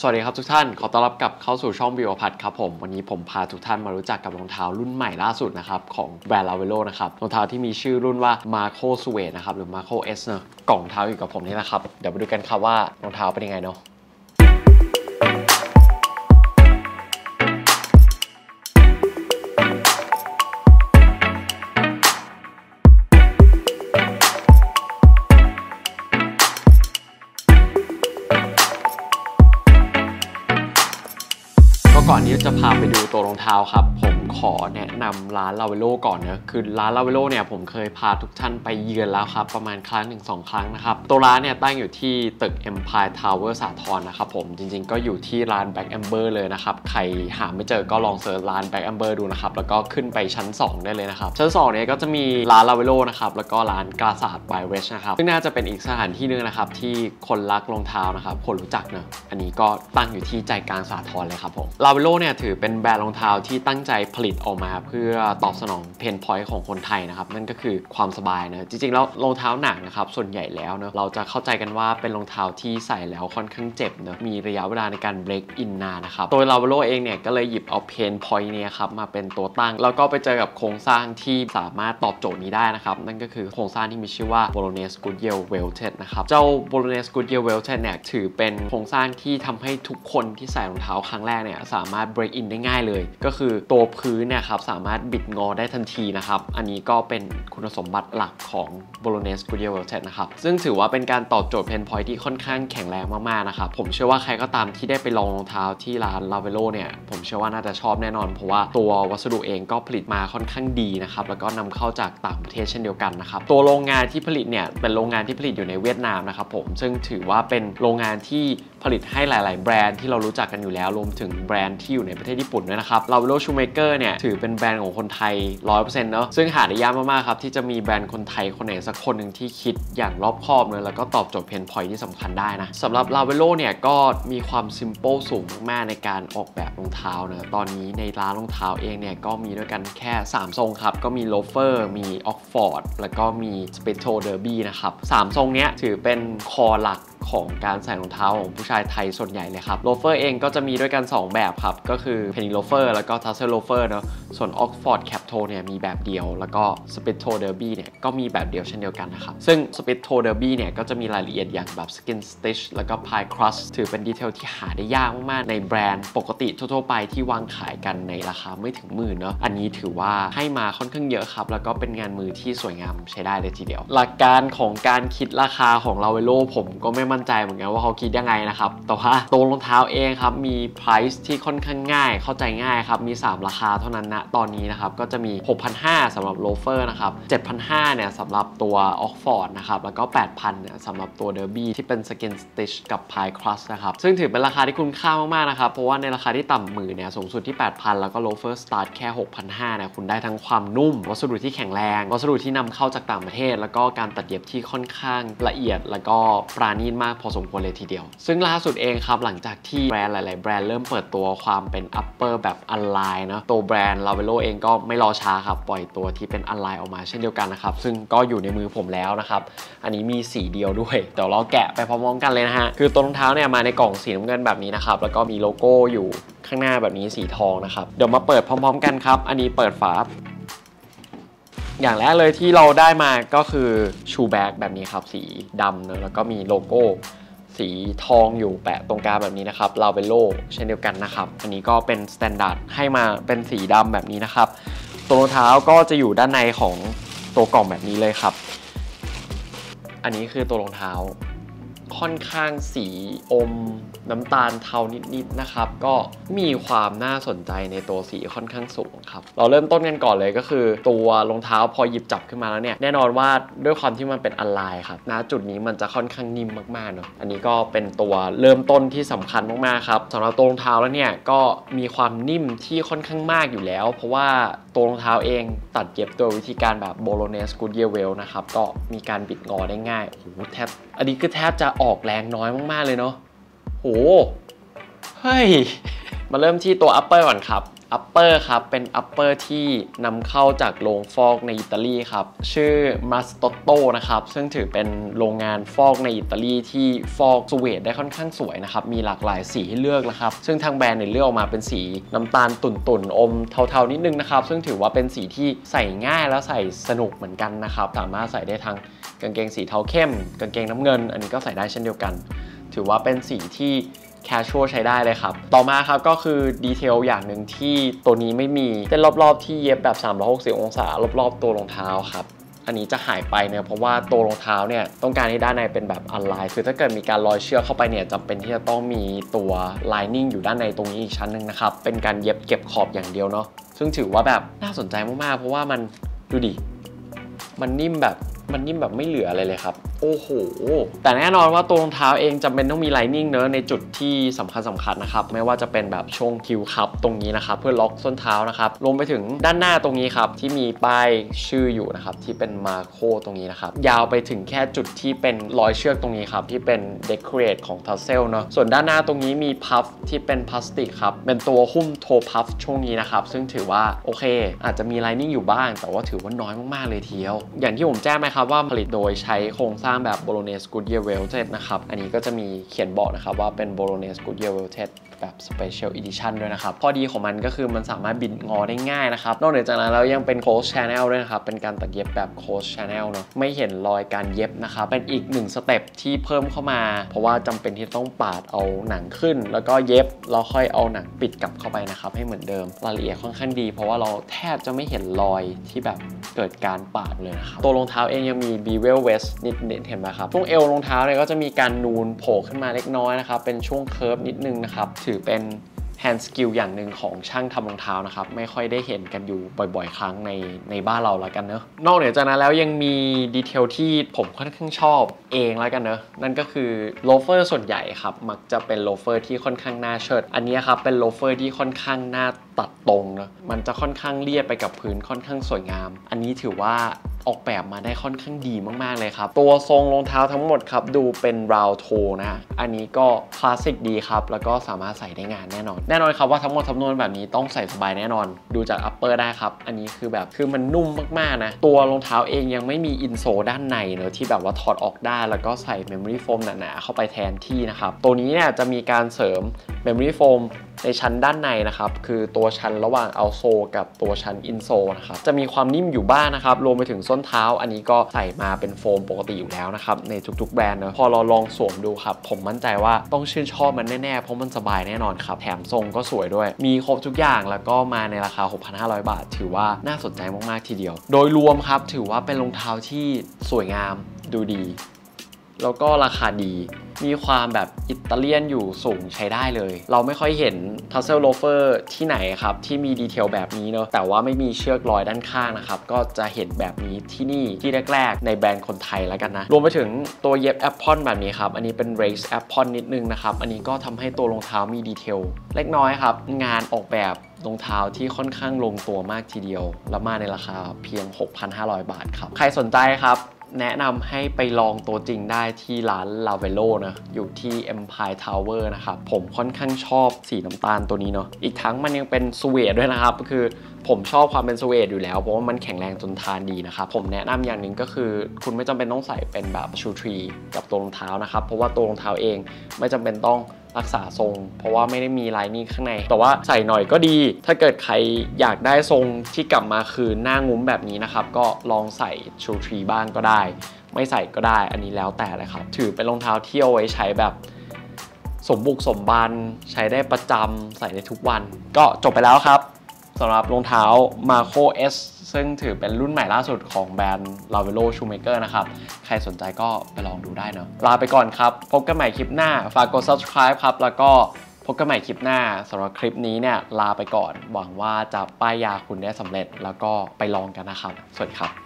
สวัสดีครับทุกท่าน ขอต้อนรับกลับเข้าสู่ช่องบิวพัทครับผม วันนี้ผมพาทุกท่านมารู้จักกับรองเท้ารุ่นใหม่ล่าสุดนะครับ ของแบรนด์ลาเวโลนะครับ รองเท้าที่มีชื่อรุ่นว่า Marco s u e นะครับ หรือ Marco S เนอะกล่องเท้าอยู่กับผมนี่นะครับ เดี๋ยวไปดูกันครับว่ารองเท้าเป็นยังไงเนาะ รองเท้าครับ อแนะนำร้านลาเวโลก่อนนะคือร้านลาเวโลเนี่ยผมเคยพาทุกท่านไปเยือนแล้วครับ ประมาณครั้งหนึ่งสองครั้งนะครับ ตัวร้านเนี่ยตั้งอยู่ที่ตึก Empire Tower สาทรนะครับผมจริงๆ ก็อยู่ที่ร้าน Back Amber เลยนะครับใครหาไม่เจอก็ลอง search ร้าน Black Amber ดูนะครับแล้วก็ขึ้นไปชั้น 2 ได้เลยนะครับ ชั้น2เนี่ยก็จะมีร้านลาเวโลนะครับแล้วก็ร้านกาซาดบายเวชนะครับซึ่งน่าจะเป็นอีกสถานที่หนึงนะครับที่คนรักรองเท้านะครับคนรู้จักเนอะอันนี้ก็ตั้งอยู่ที่ใจกลางสาทรเลยครับผมลาเวโลเนี่ยถือเป็นแบรนด์รองเท้าที่ตั้งใจผลิตออกมาเพื่อตอบสนอง pain point ของคนไทยนะครับ นั่นก็คือความสบายนะจริงๆแล้วรองเท้าหนังนะครับส่วนใหญ่แล้วเนะเราจะเข้าใจกันว่าเป็นรองเท้าที่ใส่แล้วค่อนข้างเจ็บเนะมีระยะเวลาในการ break in นานนะครับโดยลาเวโลเองเนี่ยก็เลยหยิบเอา pain point เนี่ยครับมาเป็นตัวตั้ง แล้วก็ไปเจอกับโครงสร้างที่สามารถตอบโจทย์นี้ได้นะครับ นั่นก็คือโครงสร้างที่มีชื่อว่า Bolognese Goodyear Welted นะครับเจ้า Bolognese Goodyear Welted เนี่ยถือเป็นโครงสร้างที่ทำให้ทุกคนที่ใส่รองเท้าครั้งแรกเนี่ยสามารถ break in ได้ง่ายเลย ก็คือตัวพื้นเนี่ยครับสามารถบิดงอได้ทันทีนะครับ อันนี้ก็เป็นคุณสมบัติหลักของ Bolognese Goodyear Welted นะครับ ซึ่งถือว่าเป็นการตอบโจทย์เพนพอยที่ค่อนข้างแข็งแรงมากๆนะครับ ผมเชื่อว่าใครก็ตามที่ได้ไปลองรองเท้าที่ร้าน l a v e l o เนี่ย ผมเชื่อว่าน่าจะชอบแน่นอน เพราะว่าตัววัสดุเองก็ผลิตมาค่อนข้างดีนะครับ แล้วก็นำเข้าจากต่างประเทศเช่นเดียวกันนะครับ ตัวโรงงานที่ผลิตเนี่ยเป็นโรงงานที่ผลิตอยู่ในเวียดนามนะครับผม ซึ่งถือว่าเป็นโรงงานที่ผลิตให้หลาย ๆ แบรนด์ที่เรารู้จักกันอยู่แล้ว รวมถึงแบรนด์ที่อยู่ในประเทศญี่ปุ่นด้วยนะครับ l a v e l o Shoemaker เนี่ยถือเป็นแบรนด์ของคนไทย 100%เนอะซึ่งหาได้ยากมากๆครับที่จะมีแบรนด์คนไทยคนไหนสักคนหนึ่งที่คิดอย่างรอบคอบเลยแล้วก็ตอบโจทย์ pain point ที่สำคัญได้นะสำหรับ l a v e l o เนี่ยก็มีความซิมเ l ิลสูงมากๆในการออกแบบรองเท้านะตอนนี้ในร้านรองเท้าเองเนี่ยก็มีด้วยกันแค่ 3 ทรงครับ ก็มีโลเฟอร์มีออกฟอร์ดแล้วก็มี split toe derby นะครับสามทรงเนี้ยถือเป็นcore หลัก ของการใส่รองเท้าของผู้ชายไทยส่วนใหญ่เลยครับโลเฟอร์เองก็จะมีด้วยกัน 2 แบบครับ ก็คือ penny loafer แล้วก็ tassel loafer เนาะส่วน Oxford cap toe เนี่ยมีแบบเดียว แล้วก็ split toe derby เนี่ยก็มีแบบเดียวเช่นเดียวกันนะครับ ซึ่ง split toe derby เนี่ยก็จะมีรายละเอียดอย่างแบบ skin stitch แล้วก็ pie crust ถือเป็น detail ที่หาได้ยากมากๆ ในแบรนด์ปกติทั่วๆไปที่วางขายกันในราคาไม่ถึงหมื่นเนาะอันนี้ถือว่าให้มาค่อนข้างเยอะครับ แล้วก็เป็นงานมือที่สวยงามใช้ได้เลยทีเดียว หลักการของการคิดราคาของลาเวโลผมก็ไม่มั่นใจเหมือนกันว่าเขาคิดยังไงนะครับ แต่ว่าตัวรองเท้าเองครับ มี price ที่ค่อนข้างง่าย เข้าใจง่ายครับ มี 3 ราคาเท่านั้นนะ ตอนนี้นะครับ ก็จะมี 6,500สำหรับโลเฟอร์นะครับ 7,500เนี่ยสำหรับตัวออกฟอร์ดนะครับ แล้วก็ 8,000เนี่ยสำหรับตัวเดอร์บี้ที่เป็น skin stitch กับ pie crust นะครับ ซึ่งถือเป็นราคาที่คุ้มค่ามากๆนะครับ เพราะว่าในราคาที่ต่ำหมื่นเนี่ยสูงสุดที่ 8,000 แล้วก็ loafer start แค่ 6,500เนี่ยคุณได้ทั้งความนุ่ม วัสดุที่แข็งแรง วัสดุที่นำเข้าจากต่างประเทศ แล้วก็การตัดเย็บที่ค่อนข้างละเอียด แล้วก็ประณีตมากพอสมควรเลยทีเดียว ซึ่งล่าสุดเองครับหลังจากที่แบรนด์หลาย ๆ แบรนด์เริ่มเปิดตัวความเป็น upper แบบ unlined เนาะตัวแบรนด์ l a v e l o เองก็ไม่รอช้าครับปล่อยตัวที่เป็น unlined ออกมาเช่นเดียวกันนะครับซึ่งก็อยู่ในมือผมแล้วนะครับอันนี้มีสีเดียวด้วยเดี๋ยวเราแกะไปพร้อมๆกันเลยนะฮะคือตัวรองเท้าเนี่ยมาในกล่องสีน้ำเงินแบบนี้นะครับแล้วก็มีโลโก้อยู่ข้างหน้าแบบนี้สีทองนะครับเดี๋ยวมาเปิดพร้อม ๆ กันครับอันนี้เปิดฝา อย่างแรกเลยที่เราได้มาก็คือ shoe bag แบบนี้ครับ สีดำเนอะแล้วก็มีโลโก้ สีทองอยู่แปะตรงกลางแบบนี้นะครับลาเวโลเช่นเดียวกันนะครับ อันนี้ก็เป็น standard ให้มาเป็นสีดำแบบนี้นะครับ ตัวรองเท้าก็จะอยู่ด้านในของตัวกล่องแบบนี้เลยครับ อันนี้คือตัวรองเท้า ค่อนข้างสีอมน้ำตาลเทานิดๆนะครับ ก็มีความน่าสนใจในตัวสีค่อนข้างสูงครับ เราเริ่มต้นกันก่อนเลยก็คือ ตัวรองเท้าพอหยิบจับขึ้นมาแล้วเนี่ยแน่นอนว่าด้วยความที่มันเป็น unlined ครับณจุดนี้มันจะค่อนข้างนิ่มมากๆเนาะอันนี้ก็เป็นตัวเริ่มต้นที่สำคัญมากๆครับสำหรับตัวรองเท้าแล้วเนี่ยก็มีความนิ่มที่ค่อนข้างมากอยู่แล้ว เพราะว่า ตัวรองเท้าเองตัดเย็บตัววิธีการแบบ Bolognese Goodyear welt นะครับ ก็มีการบิดงอได้ง่ายโอ้โหแทบอันนี้ก็แทบจะออกแรงน้อยมาก ๆ เลยเนาะโหเฮ้ย มาเริ่มที่ตัว upper ก่อนครับ upper ครับ เป็น upper ที่นำเข้าจากโรงฟอกในอิตาลีครับ ชื่อมาสโตโตนะครับ ซึ่งถือเป็นโรงงานฟอกในอิตาลีที่ฟอกสเวตได้ค่อนข้างสวยนะครับ มีหลากหลายสีให้เลือกนะครับ ซึ่งทางแบรนด์เนี่ยเลือกออกมาเป็นสีน้ำตาลตุ่นๆ อมเทาๆ นิดนึงนะครับ ซึ่งถือว่าเป็นสีที่ใส่ง่ายแล้วใส่สนุกเหมือนกันนะครับ สามารถใส่ได้ทั้งกางเกงสีเทาเข้ม กางเกงน้ำเงิน อันนี้ก็ใส่ได้เช่นเดียวกัน ถือว่าเป็นสีที่ casual ใช้ได้เลยครับ ต่อมาครับก็คือดีเทลอย่างหนึ่งที่ตัวนี้ไม่มีเส้นรอบๆที่เย็บแบบ 360 องศารอบๆ ตัวรองเท้าครับอันนี้จะหายไปเนี่ยเพราะว่าตัวรองเท้าเนี่ยต้องการให้ด้านในเป็นแบบอันไลน์คือถ้าเกิดมีการรอยเชือกเข้าไปเนี่ยจำเป็นที่จะต้องมีตัว lining อยู่ด้านในตรงนี้อีกชั้นหนึ่งนะครับ เป็นการเย็บเก็บขอบอย่างเดียวเนาะซึ่งถือว่าแบบน่าสนใจมากๆ เพราะว่ามันดูดิ มันนิ่มแบบมันนิ่มแบบไม่เหลืออะไรเลยครับ โอ้โห แต่แน่นอนว่าตัวรองเท้าเองจำเป็นต้องมีไลนิ่งเนอะในจุดที่สำคัญสำคัญนะครับ ไม่ว่าจะเป็นแบบช่วงคิวคับตรงนี้นะครับ เพื่อล็อกส้นเท้านะครับ รวมไปถึงด้านหน้าตรงนี้ครับ ที่มีป้ายชื่ออยู่นะครับ ที่เป็น Marco ตรงนี้นะครับ ยาวไปถึงแค่จุดที่เป็นรอยเชือกตรงนี้ครับ ที่เป็น decorate ของ tassel เนาะส่วนด้านหน้าตรงนี้มี puff ที่เป็นพลาสติกครับเป็นตัวหุ้ม toe puff ช่วงนี้นะครับซึ่งถือว่าโอเค อาจจะมี lining อยู่บ้าง แต่ว่าถือว่าน้อยมากๆเลยทีเดียวอย่างที่ผมแจ้งไหมครับว่าผลิตโดยใช้โครงสร้างางแบบโบโลเนสกูดเยเวลเทสนะครับ อันนี้ก็จะมีเขียนบอกนะครับว่าเป็น Bolognese Goodyear welted แบบ Special Edition ด้วยนะครับข้อดีของมันก็คือมันสามารถบิดงอได้ง่ายนะครับ นอกเหนือจากนั้นแล้วยังเป็น Close Channel ด้วยนะครับ เป็นการตัดเย็บแบบ Close Channel เนาะไม่เห็นรอยการเย็บนะครับ เป็นอีกหนึ่ง step ที่เพิ่มเข้ามา เพราะว่าจำเป็นที่ต้องปาดเอาหนังขึ้น แล้วก็เย็บแล้วค่อยเอาหนังปิดกลับเข้าไปนะครับ ให้เหมือนเดิมรายละเอียดค่อนข้างดี เพราะว่าเราแทบจะไม่เห็นรอยที่แบบเกิดการปาดเลยนะครับตัวรองเท้าเองยังมี bevel vest นิดๆเห็นไหมครับช่วงเอวรองเท้าเนี่ยก็จะมีการนูนโผล่ขึ้นมาเล็กน้อยนะครับเป็นช่วงเคิร์ฟนิดนึงนะครับถือเป็น hand skill อย่างหนึ่งของช่างทำรองเท้านะครับ ไม่ค่อยได้เห็นกันอยู่บ่อยๆ ครั้งในในบ้านเราล้วกันเนอะนอกเหนือจากนั้นแล้วยังมีdetail ที่ผมค่อนข้างชอบเองแล้วกันเนอะนั่นก็คือโลเฟอร์ส่วนใหญ่ครับ มักจะเป็นโลเฟอร์ที่ค่อนข้างหน้าเชิด อันนี้ครับเป็นโลเฟอร์ที่ค่อนข้างหน้าตัดตรงเนอะมันจะค่อนข้างเรียบไปกับพื้นค่อนข้างสวยงาม อันนี้ถือว่า ออกแบบมาได้ค่อนข้างดีมากๆเลยครับ ตัวทรงรองเท้าทั้งหมดครับ ดูเป็น round toe นะ อันนี้ก็คลาสสิกดีครับ แล้วก็สามารถใส่ได้งานแน่นอน แน่นอนครับว่าทั้งหมดทั้งมวลแบบนี้ต้องใส่สบายแน่นอน ดูจาก upper ได้ครับ อันนี้คือแบบคือมันนุ่มมากๆนะ ตัวรองเท้าเองยังไม่มี insole ด้านในเนอะที่แบบว่าถอดออกได้ แล้วก็ใส่ memory foam หนาๆเข้าไปแทนที่นะครับ ตัวนี้เนี่ยจะมีการเสริม memory foam ในชั้นด้านในนะครับ คือตัวชั้นระหว่าง outsole กับตัวชั้น insole นะครับ จะมีความนิ่มอยู่บ้างนะครับ รวมไปถึงส้นเท้า อันนี้ก็ใส่มาเป็นโฟมปกติอยู่แล้วนะครับในทุกๆแบรนด์เนอะพอเราลองสวมดูครับผมมั่นใจว่าต้องชื่นชอบมันแน่ๆ เพราะมันสบายแน่นอนครับ แถมทรงก็สวยด้วย มีครบทุกอย่างแล้วก็มาในราคา 6,500 บาท ถือว่าน่าสนใจมากๆทีเดียว โดยรวมครับถือว่าเป็นรองเท้าที่สวยงามดูดี แล้วก็ราคาดี มีความแบบอิตาเลียนอยู่สูงใช้ได้เลย เราไม่ค่อยเห็น tassel loafer ที่ไหนครับ ที่มี detail แบบนี้เนอะแต่ว่าไม่มีเชือกร้อยด้านข้างนะครับ ก็จะเห็นแบบนี้ที่นี่ที่แรกๆ ในแบรนด์คนไทยแล้วกันนะ รวมไปถึงตัวเย็บ apron แบบนี้ครับ อันนี้เป็น race แอปพอนนิดนึงนะครับ อันนี้ก็ทำให้ตัวรองเท้ามี detailเล็กน้อยครับ งานออกแบบรองเท้าที่ค่อนข้างลงตัวมากทีเดียว และมาในราคาเพียง 6,500 บาทครับ ใครสนใจครับแนะนำให้ไปลองตัวจริงได้ที่ร้าน l a v e l o นะอยู่ที่ Empire Tower นะครับ ผมค่อนข้างชอบสีน้ำตาลตัวนี้เนาะอีกทั้งมันยังเป็นสเวดด้วยนะครับ ก็คือผมชอบความเป็นสเวดอยู่แล้ว เพราะว่ามันแข็งแรงจนทานดีนะครับ ผมแนะนำอย่างหนึ่งก็คือ คุณไม่จำเป็นต้องใส่เป็นแบบชูทรีกับตัวรองเท้านะครับ เพราะว่าตัวรองเท้าเองไม่จำเป็นต้อง รักษาทรง เพราะว่าไม่ได้มีลายนี้ข้างใน แต่ว่าใส่หน่อยก็ดี ถ้าเกิดใครอยากได้ทรงที่กลับมาคือหน้างุ้มแบบนี้นะครับ ก็ลองใส่ชูทรีบ้างก็ได้ ไม่ใส่ก็ได้อันนี้แล้วแต่เลยครับ ถือเป็นรองเท้าที่เอาไว้ใช้แบบสมบุกสมบันใช้ได้ประจำใส่ได้ทุกวัน ก็จบไปแล้วครับ สำหรับรองเท้า Marco S ซึ่งถือเป็นรุ่นใหม่ล่าสุดของแบรนด์ l a v e l o Shoemaker นะครับ ใครสนใจก็ไปลองดูได้เนาะลาไปก่อนครับ พบกันใหม่คลิปหน้า ฝากกด subscribe ครับ แล้วก็พบกันใหม่คลิปหน้าสำหรับคลิปนี้เนี่ยลาไปก่อน หวังว่าจะป้ายยาคุณได้สำเร็จแล้วก็ไปลองกันนะครับ สวัสดีครับ